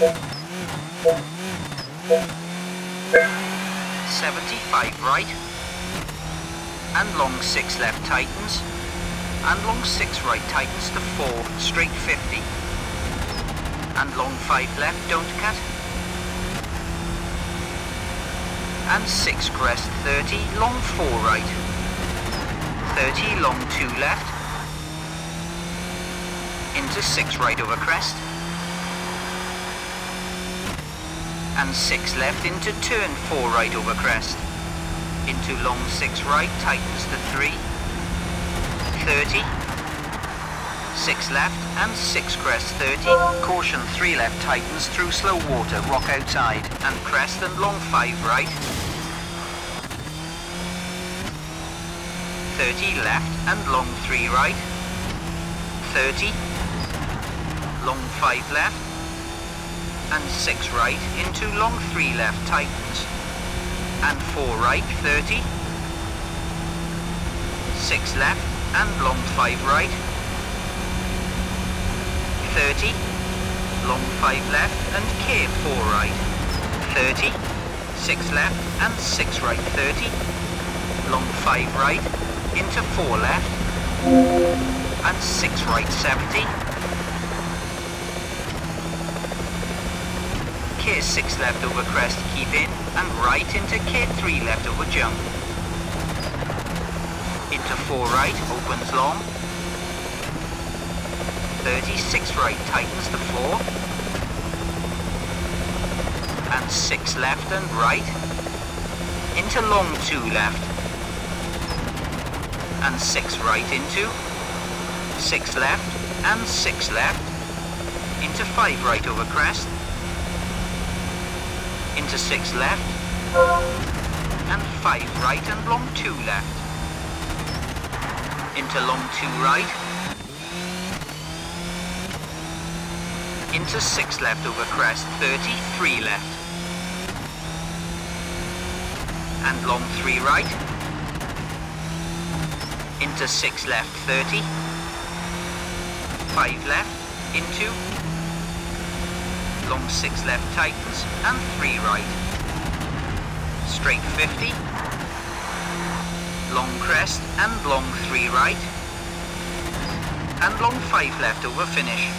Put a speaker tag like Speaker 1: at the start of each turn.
Speaker 1: Seventy-five right, and long six left tightens, and long six right tightens to four, straight 50, and long five left, don't cut, and six crest 30, long four right, 30, long two left, into six right over crest, and six left into turn four right over crest, into long six right, tightens to three, 30, six left and six crest 30, caution three left tightens through slow water, rock outside, and crest and long five right, 30 left and long 3 right, 30, long 5 left, and 6 right into long 3 left tightens, and 4 right 30, 6 left and long 5 right, 30, long 5 left and care 4 right, 30, 6 left and 6 right 30, long 5 right, into 4 left, and 6 right 70. Care 6 left over crest keep in, and right into care 3 left over jump. Into 4 right, opens long. 36 right, tightens to 4. And 6 left and right. Into long 2 left and 6 right into, 6 left and 6 left, into 5 right over crest, into 6 left, and 5 right and long 2 left, into long 2 right, into 6 left over crest, 33 left, and long 3 right, into 6 left 30, 5 left into, long 6 left tightens and 3 right, straight 50, long crest and long 3 right, and long 5 left over finish.